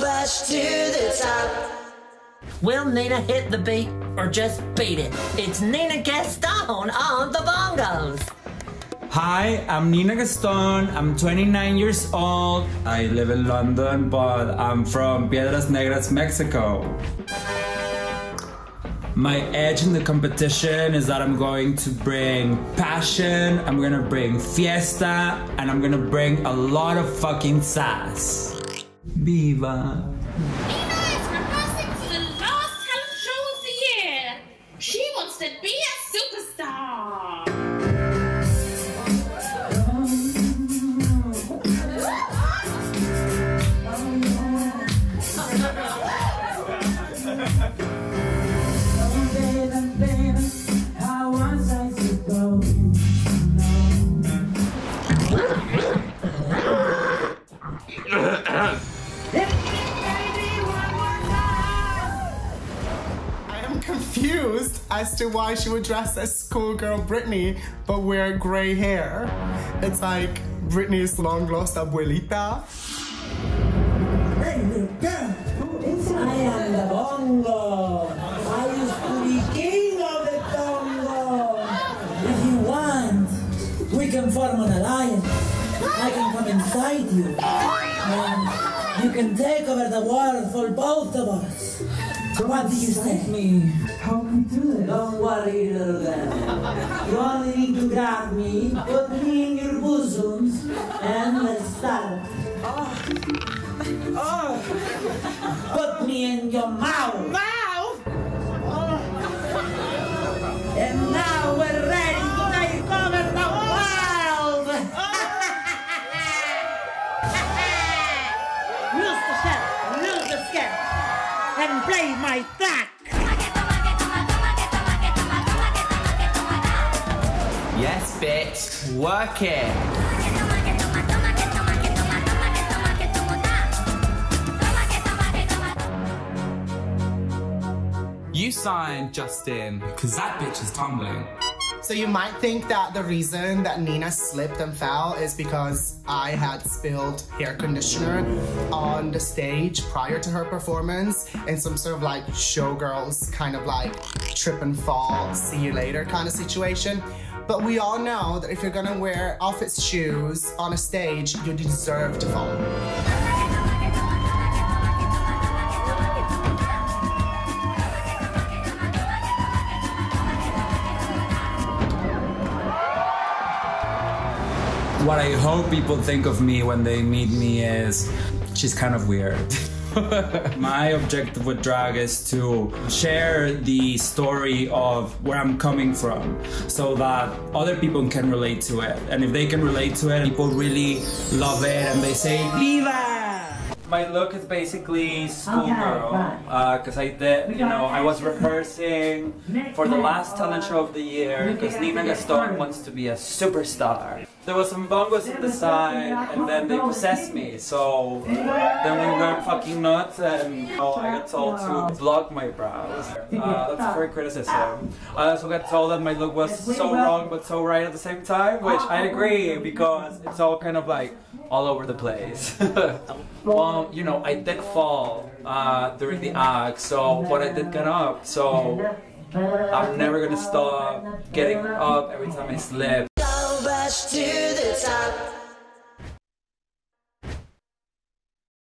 rush to the top. Will Nina hit the beat or just beat it? It's Nina Gaston on the bongos. Hi, I'm Nina Gaston. I'm 29 years old. I live in London, but I'm from Piedras Negras, Mexico. My edge in the competition is that I'm going to bring passion, I'm gonna bring fiesta, and I'm gonna bring a lot of fucking sass. Viva! I am confused as to why she would dress as schoolgirl Britney but wear gray hair. It's like Britney's long lost abuelita. I am the bongo. I used to be king of the Congo. If you want, we can form an alliance. I can come inside you. And you can take over the world for both of us. What do you say? me. How can we do this? Don't worry, little girl. You only need to grab me, put me in your bosoms, and let's start. Put me in your mouth. Mouth? And now we're and play my track. Yes, bitch. Work it. You signed Justin because that bitch is tumbling. So you might think that the reason that Nina slipped and fell is because I had spilled hair conditioner on the stage prior to her performance in some sort of like showgirls kind of like trip and fall, see you later kind of situation. But we all know that if you're gonna wear office shoes on a stage, you deserve to fall. What I hope people think of me when they meet me is she's kind of weird. My objective with drag is to share the story of where I'm coming from so that other people can relate to it. And if they can relate to it, people really love it and they say, Viva! My look is basically schoolgirl because uh, I did, you know, I was rehearsing for the last talent show of the year because Nina Gaston wants to be a superstar. There was some bongos at the side and then they possessed me, so then we went fucking nuts and oh, I got told to block my brows. Uh, that's for criticism. I also got told that my look was so wrong but so right at the same time, which I agree because it's all kind of like all over the place. well, you know, I did fall uh, during the act, so but I did get up, so I'm never gonna stop getting up every time I slip. To the top.